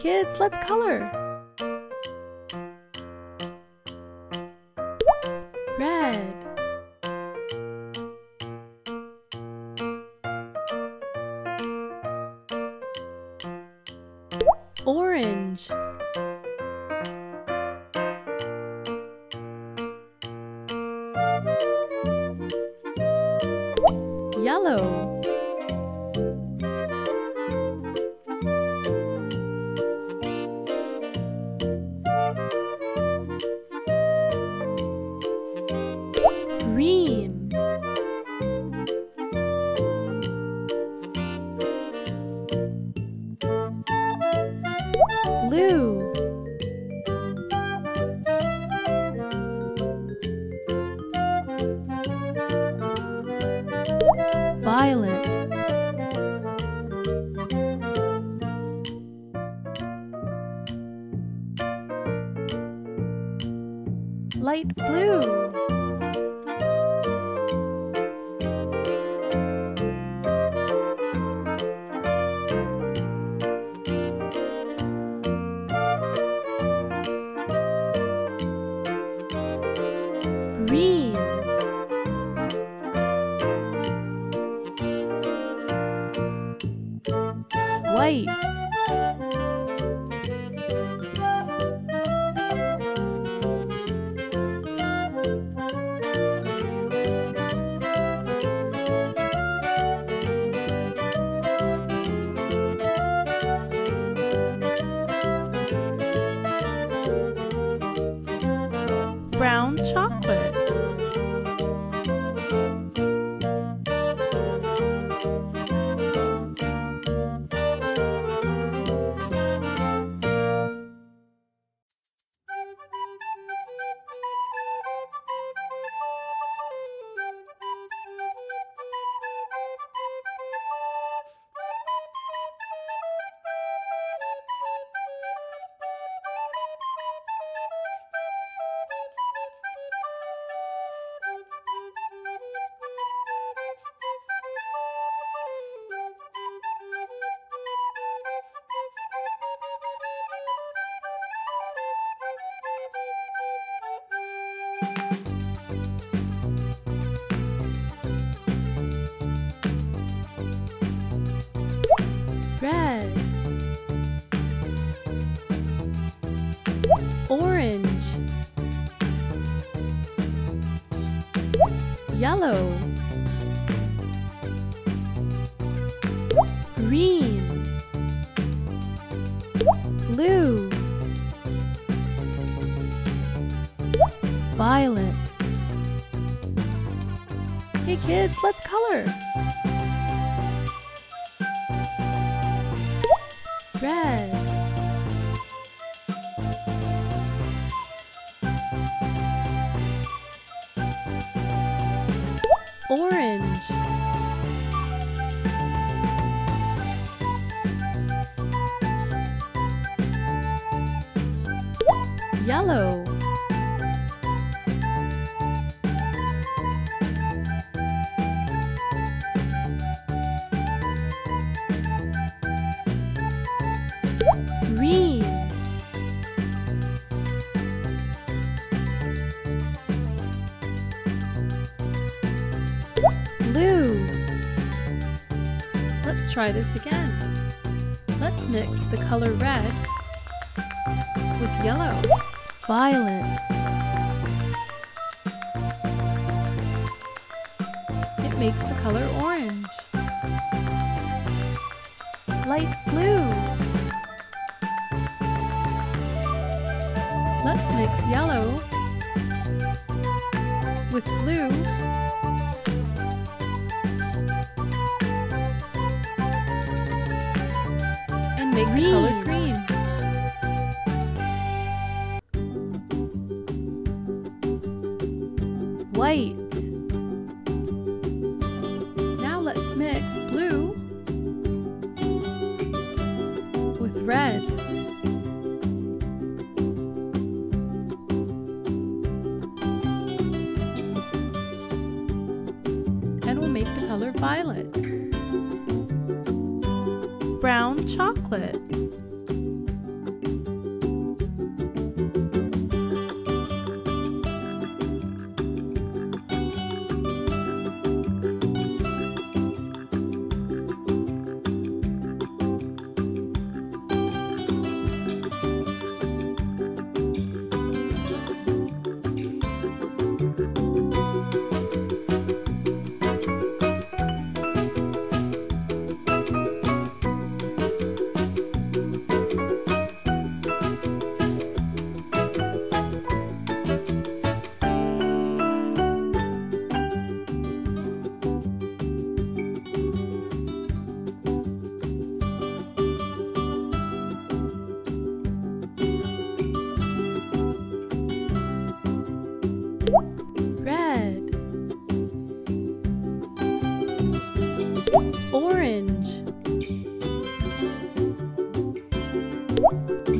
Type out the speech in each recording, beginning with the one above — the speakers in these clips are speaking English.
kids, let's color. Red. Orange. Violet. Light blue. Brown chocolate. Red. Orange. Yellow. Green. Blue. Violet. Hey kids, let's color. Red. Orange. Yellow. Green. Blue. Let's try this again. Let's mix the color red with yellow. Violet. It makes the color orange. Light blue. Let's mix yellow with blue and make the color green. White. Make the color violet. Brown chocolate.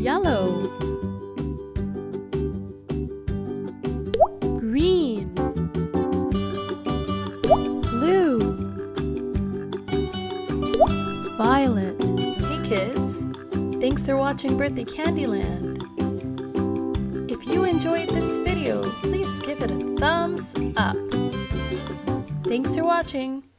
Yellow. Green. Blue. Violet. Hey kids, thanks for watching Birthday Candyland. If you enjoyed this video, please give it a thumbs up. Thanks for watching.